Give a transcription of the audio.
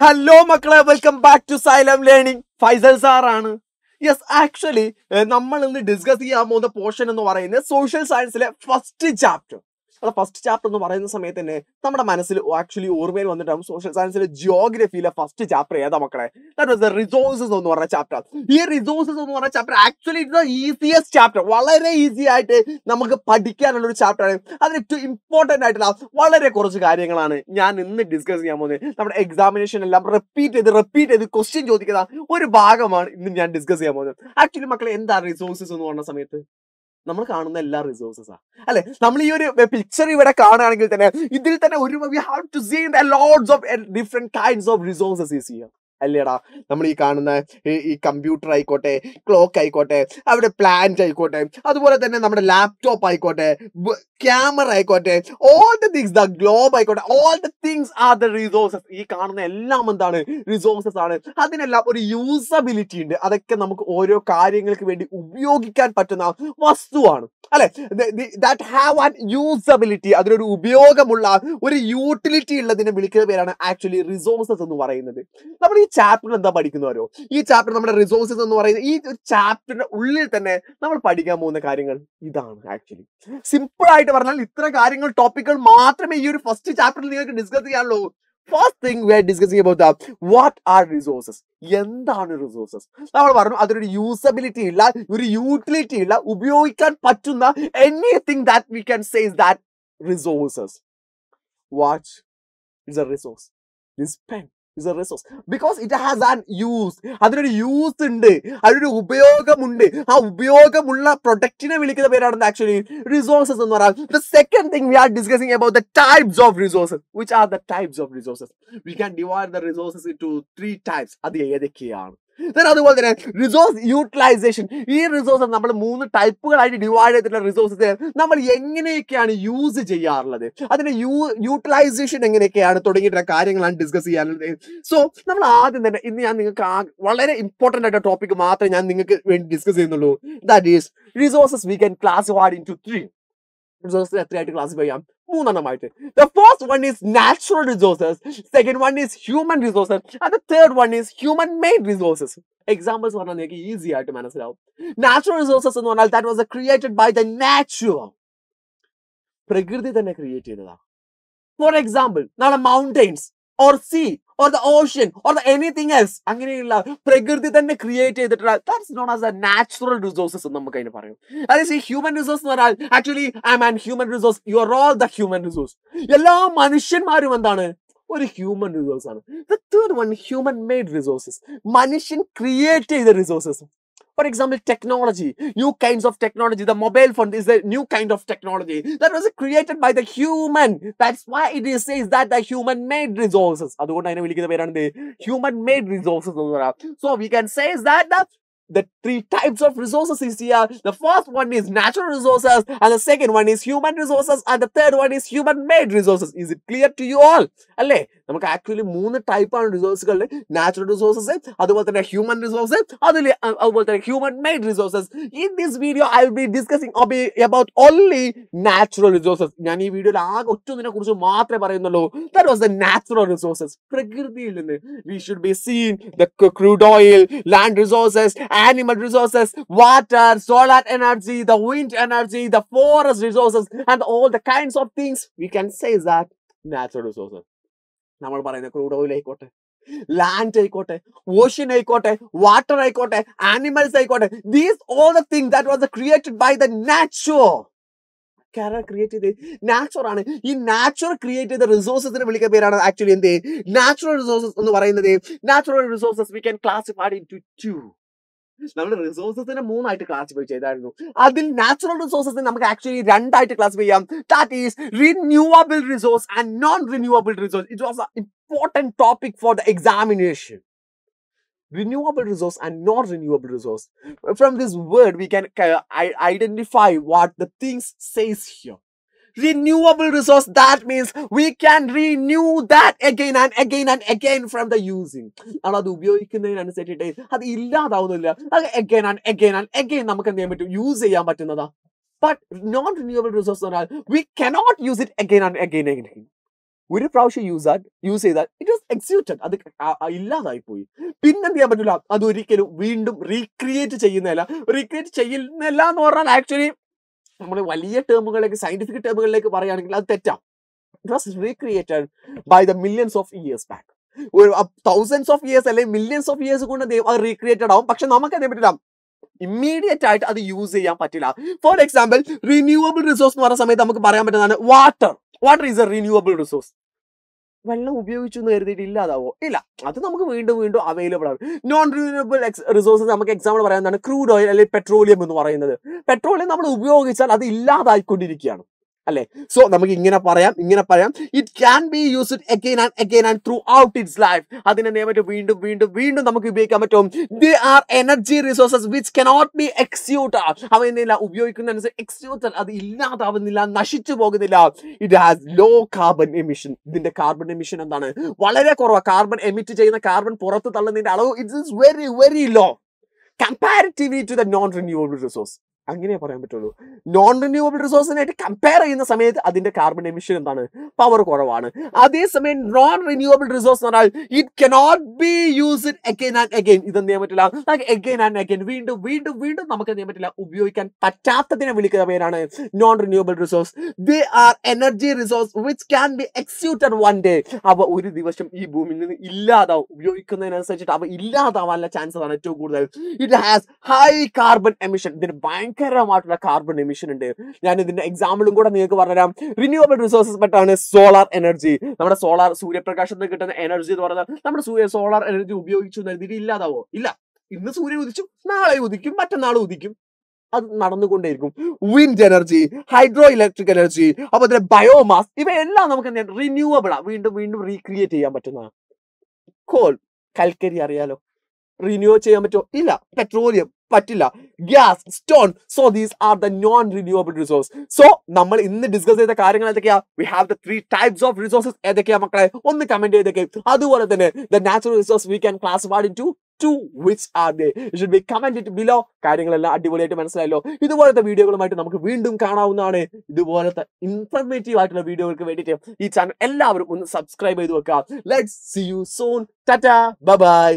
Hello മക്കളെ. Welcome back to Xylem learning Faisal സാറാണ്. Yes actually നമ്മൾ ഇന്ന് ഡിസ്കസ് ചെയ്യാൻ പോകുന്ന പോർഷൻ എന്ന് പറയുന്നത് സോഷ്യൽ സയൻസിലെ ഫസ്റ്റ് ചാപ്റ്റർ അത് ഫസ്റ്റ് ചാപ്റ്റർ എന്ന് പറയുന്ന സമയത്ത് തന്നെ നമ്മുടെ മനസ്സിൽ ആക്ച്വലി ഓർമ്മയിൽ വന്നിട്ടാവും സോഷ്യൽ സയൻസിലെ ജിയോഗ്രഫിയിലെ ഫസ്റ്റ് ചാപ്റ്റർ ഏതാ മക്കളെ? ദാറ്റ് വാസ് ദ റിസോഴ്സസ് എന്ന് പറഞ്ഞ ചാപ്റ്റർ ഈ റിസോഴ്സസ് എന്ന് പറഞ്ഞ chapter actually it the easiest chapter വളരെ ഈസി ആയിട്ട് നമുക്ക് പഠിക്കാനുള്ള ഒരു ചാപ്റ്റർ ആണ്. അതിന് ഏറ്റവും ഇമ്പോർട്ടന്റ് ആയിട്ടുള്ള വളരെ കുറച്ച് കാര്യങ്ങളാണ് ഞാൻ ഇന്ന് ഡിസ്കസ് ചെയ്യാൻ പോകുന്നത്. നമ്മുടെ എക്സാമിനേഷൻ എല്ലാം റിപ്പീറ്റ് ചെയ്ത് റിപ്പീറ്റ് ചെയ്ത് ക്വസ്റ്റ്യൻ ചോദിക്കുന്ന ഒരു ഭാഗമാണ് ഇന്ന് ഞാൻ ഡിസ്കസ് ചെയ്യാൻ പോകുന്നത്. ആക്ച്വലി മക്കളെ എന്താ റിസോഴ്സസ് എന്ന് പറഞ്ഞ സമയത്ത്? നമ്മൾ കാണുന്ന എല്ലാ റിസോഴ്സസ് അല്ലെ? നമ്മൾ ഈ ഒരു പിക്ചർ ഇവിടെ കാണുകയാണെങ്കിൽ തന്നെ ഇതിൽ തന്നെ ഒരു we have to see the loads of different kinds of resources is ചെയ്യാം അല്ലേടാ നമ്മൾ ഈ കാണുന്ന ഈ- കമ്പ്യൂട്ടർ ആയിക്കോട്ടെ ക്ലോക്ക് ആയിക്കോട്ടെ അവിടെ പ്ലാന്റ് ആയിക്കോട്ടെ അതുപോലെ തന്നെ നമ്മുടെ ലാപ്ടോപ്പ് ആയിക്കോട്ടെ ക്യാമറ ആയിക്കോട്ടെ all the things the globe ആയിക്കോട്ടെ all the things are the resources ഈ കാണുന്ന എല്ലാം എന്താണ്? റിസോഴ്സസ് ആണ്. അതിനെല്ലാം ഒരു യൂസബിലിറ്റി ഉണ്ട്. അതൊക്കെ നമുക്ക് ഓരോ കാര്യങ്ങൾക്ക് വേണ്ടി ഉപയോഗിക്കാൻ പറ്റുന്ന വസ്തുവാണ്. അല്ലെ? ദാറ്റ് ഹാവ് ആൻ യൂസബിലിറ്റി അതിനൊരു ഉപയോഗമുള്ള ഒരു യൂട്ടിലിറ്റി ഉള്ളതിനെ വിളിക്കുന്ന പേരാണ് ആക്ച്വലി റിസോഴ്സസ് എന്ന് പറയുന്നത്. നമ്മൾ ഈ ചാപ്റ്ററിൽ എന്താ പഠിക്കുന്നവരോ? ഈ ചാപ്റ്റർ നമ്മുടെ റിസോഴ്സസ് എന്ന് പറയുന്നത് ഈ ഒരു ചാപ്റ്ററിന്റെ ഉള്ളിൽ തന്നെ നമ്മൾ പഠിക്കാൻ പോകുന്ന കാര്യങ്ങൾ ഇതാണ് ആക്ച്വലി സിമ്പിൾ ആയിട്ട് പറഞ്ഞാൽ ഇത്ര കാര്യങ്ങൾ ടോപ്പിക്കുകൾ മാത്രമേ ഈ ഒരു ഫസ്റ്റ് ചാപ്റ്ററിൽ നിങ്ങൾക്ക് discuss ചെയ്യാനുള്ളൂ. First thing we are discussing about what are resources എന്താണ് റിസോഴ്സസ് നമ്മൾ പറഞ്ഞു അതൊരു യൂസബിലിറ്റി ഇല്ല ഒരു യൂട്ടിലിറ്റി ഇല്ല ഉപയോഗിക്കാൻ പറ്റുന്ന anything that we can says that resources watch it's a resource this pen is a resource because it has an use അതിനൊരു യൂസ് ഉണ്ട്. അതിനൊരു ഉപയോഗമുണ്ട്. ആ ഉപയോഗമുള്ള പ്രൊഡക്റ്റിനെ വിളിക്കുന്ന പേരാണ് ആക്ച്വലി റിസോഴ്സസ് എന്ന് പറയുന്നത് the second thing we are discussing about the types of resources which are the types of resources we can divide the resources into three types അത് ഏതൊക്കെയാണ്? അതുപോലെ തന്നെ റിസോഴ്സ് യൂട്ടിലൈസേഷൻ ഈ റിസോഴ്സസ് നമ്മൾ മൂന്ന് ടൈപ്പുകളായിട്ട് ഡിവൈഡ് ചെയ്തിട്ടുള്ള റിസോഴ്സസ് നമ്മൾ എങ്ങനെയൊക്കെയാണ് യൂസ് ചെയ്യാറുള്ളത്? അതിന്റെ യൂ യൂട്ടിലൈസേഷൻ എങ്ങനെയൊക്കെയാണ് തുടങ്ങിയിട്ടുള്ള കാര്യങ്ങളാണ് ഡിസ്കസ് ചെയ്യാനുള്ളത്. സോ നമ്മൾ ആദ്യം തന്നെ ഇന്ന് ഞാൻ നിങ്ങൾക്ക് വളരെ ഇമ്പോർട്ടന്റ് ആയിട്ട് ടോപ്പിക് മാത്രമേ ഞാൻ നിങ്ങൾക്ക് വേണ്ടി ഡിസ്കസ് ചെയ്യുന്നുള്ളൂ. That is resources we can classified into three resources എത്രയായിട്ട് classify ചെയ്യാം? മൂന്നെണ്ണമായിട്ട്. The first one is natural resources second one is human resources and the third one is human made resources examples പറഞ്ഞാൽ നിങ്ങൾക്ക് easy ആയിട്ട് മനസ്സിലാവും. Natural resources എന്ന് പറഞ്ഞാൽ that was created by the natural പ്രകൃതി തന്നെ create ചെയ്തതാ. ഫോർ എക്സാമ്പിൾ നാളെ mountains or sea or the ocean or the anything else അങ്ങനെയുള്ള പ്രകൃതി തന്നെ ക്രിയേറ്റ് ചെയ്തിട്ടുള്ള that's known as a natural resources എന്ന് നമുക്ക് അതിന് പറയും. അതായത് ഈ ഹ്യൂമൻ റിസോഴ്സ് എന്ന് പറഞ്ഞാൽ actually I an human resource you are all the human resource എല്ലാ മനുഷ്യന്മാരും എന്താണ്? ഒരു ഹ്യൂമൻ റിസോഴ്സ് ആണ്. The third one human made resources മനുഷ്യൻ ക്രിയേറ്റ് ചെയ്ത resources For example, technology, new kinds of technology. The mobile phone is a new kind of technology that was created by the human. That's why it is says that the human made resources. അതുകൊണ്ട് അതിനെ വിളിക്കുന്ന പേരാണ് human made resources എന്ന് പറയാം so we can say that the three types of resources is here. The first one is natural resources, and the second one is human resources, and the third one is human made resources. Is it clear to you all? അല്ലേ? നമുക്ക് actually മൂന്ന് ടൈപ്പാണ് റിസോഴ്സുകളിൽ natural resources അതുപോലെ തന്നെ human resource അതിൽ അതുപോലെ തന്നെ human made resources in this video I will be discussing about only natural resources ഞാൻ ഈ വീഡിയോയിൽ ആകെ ഒറ്റൊന്നിനെ കുറിച്ച് മാത്രമേ പറയുന്നുള്ളൂ. That was the natural resources പ്രകൃതിയിൽ നിന്ന്. We should be seen the crude oil land resources, animal resources, water, solar energy, the wind energy, the forest resources, and all the kinds of things. We can say that natural resources. നമ്മൾ പറയുന്ന crude oil ആയിക്കോട്ടെ land ആയിക്കോട്ടെ ocean ആയിക്കോട്ടെ water ആയിക്കോട്ടെ animals ആയിക്കോട്ടെ these all the thing that was created by the nature കാരണം create ചെയ്ത് natural ആണ്. ഈ നാച്ചുറൽ ക്രിയേറ്റ് ചെയ്ത റിസോഴ്സസിനെ വിളിക്കുന്ന പേരാണ് ആക്ച്വലി എന്ത്? നാച്ചുറൽ റിസോഴ്സസ് എന്ന് പറയുന്നത് natural resources we can classified into two നമ്മൾ റിസോഴ്സസിനെ മൂന്നായിട്ട് ക്ലാസിഫൈ ചെയ്തായിരുന്നു. അതിൽ നാച്ചുറൽ റിസോഴ്സസിനെ നമുക്ക് ആക്ച്വലി രണ്ടായിട്ട് ക്ലാസിഫൈ ചെയ്യാം. That is renewable resource and non renewable resource it was important topic for the examination renewable resource and non-renewable resource. From this word we can uh, identify what the things says here. Renewable resource. That means we can renew that again and again and again from the using. നമ്മൾ അത് ഉപയോഗിക്കുന്നതിനനുസരിച്ചിട്ട് അത് ഇല്ലാതാവുന്നില്ല. അത് again and again and again നമുക്ക് എന്ത് ചെയ്യാൻ പറ്റും? Use ചെയ്യാൻ പറ്റുന്നതാ. ബട്ട് നോൺ റിന്യൂവബിൾ റിസോഴ്സ് പറഞ്ഞാൽ we cannot use it again and again and again. ഒരു പ്രാവശ്യം യൂസ് യൂസ് ചെയ്താൽ ഇറ്റ് വാസ് എക്സിക്യൂട്ടഡ് അത് ഇല്ലാതായി പോയി. പിന്നെന്ത് ചെയ്യാൻ പറ്റില്ല അത് ഒരിക്കലും വീണ്ടും റീക്രിയേറ്റ് ചെയ്യുന്നില്ല റീക്രിയേറ്റ് ചെയ്യുന്നില്ല എന്ന് പറഞ്ഞാൽ ആക്ച്വലി നമ്മൾ വലിയ ടേമുകളിലേക്ക് സയന്റിഫിക് ടേമുകളിലേക്ക് പറയുകയാണെങ്കിൽ അത് തെറ്റാം. It was recreated by the millions of years back ഒരു തൗസൻഡ്സ് ഓഫ് ഇയേഴ്സ് അല്ലെങ്കിൽ മില്യൺസ് ഓഫ് ഇയേഴ്സ് കൊണ്ട്? അത് റീക്രിയേറ്റഡ് ആവും. പക്ഷെ നമുക്ക് അതേ പറ്റില്ല ഇമ്മീഡിയറ്റ് ആയിട്ട് അത് യൂസ് ചെയ്യാൻ പറ്റില്ല. ഫോർ എക്സാമ്പിൾ റിന്യൂവബിൾ റിസോഴ്സ് എന്ന് പറയുന്ന സമയത്ത് നമുക്ക് പറയാൻ പറ്റുന്നതാണ് water water is a renewable resource വെള്ളം ഉപയോഗിച്ചു എന്ന് കരുതിയിട്ട് ഇല്ലാതാവോ? ഇല്ല. അത് നമുക്ക് വീണ്ടും വീണ്ടും അവൈലബിൾ ആണ്. നോൺ റിന്യൂവബിൾ റിസോഴ്സസ് നമുക്ക് എക്സാമ്പിൾ പറയുന്നതാണ് ക്രൂഡ് ഓയിൽ അല്ലെങ്കിൽ പെട്രോളിയം എന്ന് പറയുന്നത്. പെട്രോളിയം നമ്മൾ ഉപയോഗിച്ചാൽ അത് ഇല്ലാതായിക്കൊണ്ടിരിക്കുകയാണ്. അല്ലെ? സോ നമുക്ക് ഇങ്ങനെ പറയാം ഇങ്ങനെ പറയാം. It can be used again and again and throughout its life അതിനെ നേരിട്ട് വീണ്ടും വീണ്ടും വീണ്ടും നമുക്ക് ഉപയോഗിക്കാൻ പറ്റും. They are energy resources which cannot be exhaust അവ എന്തില്ല ഉപയോഗിക്കുന്ന എക്സ്യൂട്ട് അത് ഇല്ലാതാവുന്നില്ല നശിച്ചു പോകുന്നില്ല. It has low carbon emission ഇതിന്റെ കാർബൺ എമിഷൻ എന്താണ്? വളരെ കുറവാണ് കാർബൺ എമിറ്റ് ചെയ്യുന്ന കാർബൺ പുറത്ത് തള്ളുന്നതിന്റെ അളവ് it's very very low comparatively to the non renewable resource അങ്ങനെ പറയാൻ പറ്റുള്ളൂ. നോൺ റിന്യൂവബിൾ റിസോഴ്സിനായിട്ട് കമ്പയർ ചെയ്യുന്ന സമയത്ത് അതിന്റെ കാർബൺ എമിഷൻ എന്താണ്? പവർ കുറവാണ്. അതേസമയം നോൺ റിന്യൂവബിൾ റിസോഴ്സ് എന്ന് പറഞ്ഞാൽ it cannot be use again and again ഇതെന്ത് ചെയ്യാൻ പറ്റില്ല? അഗൈൻ ആൻഡ് അഗൈൻ വീണ്ടും വീണ്ടും വീണ്ടും നമുക്ക് ചെയ്യാൻ പറ്റില്ല? ഉപയോഗിക്കാൻ പറ്റാത്തതിനെ വിളിക്കുന്ന പേരാണ് non renewable resource they are energy resource which can be exhausted one day അവ ഒരു ദിവസം ഈ ഭൂമിയിൽ നിന്ന് ഇല്ലാതാവും. ഉപയോഗിക്കുന്നതിനനുസരിച്ചിട്ട് അവ ഇല്ലാതാവാനുള്ള ചാൻസസ് ആണ് ഏറ്റവും കൂടുതൽ. It has high carbon emission ഇതിന് ഭയങ്കരമായിട്ടുള്ള കാർബൺ എമിഷൻ ഉണ്ട്. ഞാൻ ഇതിന്റെ എക്സാമ്പിളും കൂടെ നിങ്ങൾക്ക് പറഞ്ഞുതരാം. റിന്യൂവബിൾ റിസോഴ്സസ് പെട്ടാണ് സോളാർ എനർജി നമ്മുടെ സോളാർ സൂര്യപ്രകാശത്തിൽ കിട്ടുന്ന എനർജി എന്ന് പറഞ്ഞാൽ നമ്മുടെ സൂര്യ സോളാർ എനർജി ഉപയോഗിച്ചു നൽകിയിട്ട് ഇല്ലാതാവോ? ഇല്ല. ഇന്ന് സൂര്യൻ ഉദിച്ചു നാളെ ഉദിക്കും മറ്റന്നാൾ ഉദിക്കും. അത് നടന്നുകൊണ്ടേയിരിക്കും. Wind energy hydro electric energy അപ്പൊ ബയോമാസ് ഇവയെല്ലാം നമുക്ക് എന്താണ് റിന്യൂവബിൾ ആ. വീണ്ടും വീണ്ടും റീക്രിയേറ്റ് ചെയ്യാൻ പറ്റുന്ന കോൾ കൽക്കരി അറിയാലോ? റിന്യൂ ചെയ്യാൻ പറ്റുമോ? ഇല്ല. പെട്രോളിയം പറ്റില്ല. Gas stone so these are the non renewable resource so നമ്മൾ ഇന്ന് ഡിസ്കസ് ചെയ്ത കാര്യങ്ങൾ ഏതൊക്കെയാ? We have the three types of resources ഏതൊക്കെയാ മക്കളെ? ഒന്ന് കമന്റ് ചെയ്തൊക്കെ. അതുപോലെ തന്നെ the natural resource we can classified into two which are they should be comment it below കാര്യങ്ങളെല്ലാം അടിപൊളിയായിട്ട് മനസ്സിലായല്ലോ. ഇതുപോലത്തെ വീഡിയോകളുമായിട്ട് നമുക്ക് വീണ്ടും കാണാവുന്നതാണ്. ഇതുപോലത്തെ ഇൻഫർമേറ്റീവ് ആയിട്ടുള്ള വീഡിയോകൾക്ക് വേണ്ടിയിട്ട് ഈ ചാനൽ എല്ലാവരും ഒന്ന് സബ്സ്ക്രൈബ് ചെയ്ത് വെക്കുക. Let see you soon tata bye